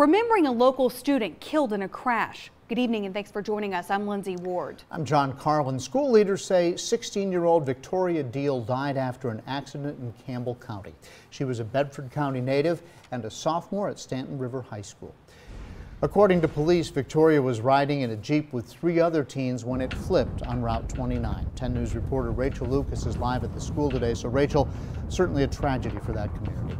remembering a local student killed in a crash. Good evening and thanks for joining us. I'm Lindsay Ward. I'm John Carlin. School leaders say 16-year-old Victoria Diehl died after an accident in Campbell County. She was a Bedford County native and a sophomore at Staunton River High School. According to police, Victoria was riding in a Jeep with three other teens when it flipped on Route 29. 10 News reporter Rachel Lucas is live at the school today. So Rachel, certainly a tragedy for that community.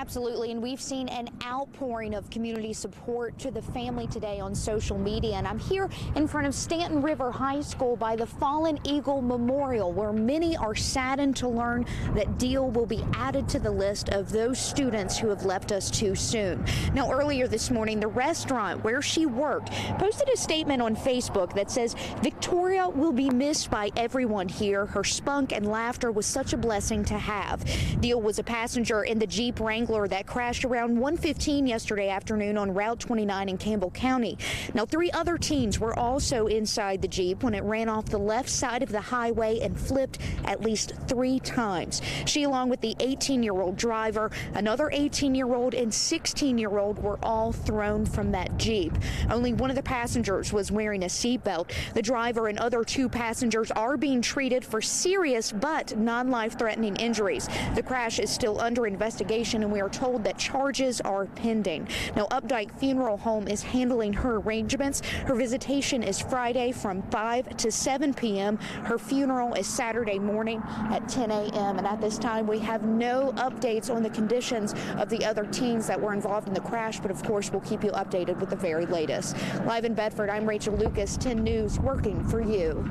Absolutely, and we've seen an outpouring of community support to the family today on social media. And I'm here in front of Staunton River High School by the Fallen Eagle Memorial, where many are saddened to learn that Diehl will be added to the list of those students who have left us too soon. Now, earlier this morning, the restaurant where she worked posted a statement on Facebook that says Victoria will be missed by everyone here. Her spunk and laughter was such a blessing to have. Diehl was a passenger in the Jeep Wrangler that crashed around 1:15 yesterday afternoon on Route 29 in Campbell County. Now, three other teens were also inside the Jeep when it ran off the left side of the highway and flipped at least three times. She, along with the 18-year-old driver, another 18-year-old, and 16-year-old were all thrown from that Jeep. Only one of the passengers was wearing a seatbelt. The driver and other two passengers are being treated for serious but non-life-threatening injuries. The crash is still under investigation, and are told that charges are pending. Now, Updike Funeral Home is handling her arrangements. Her visitation is Friday from 5 to 7 p.m. Her funeral is Saturday morning at 10 a.m. And at this time, we have no updates on the conditions of the other teens that were involved in the crash, but of course, we'll keep you updated with the very latest. Live in Bedford, I'm Rachel Lucas, 10 News, working for you.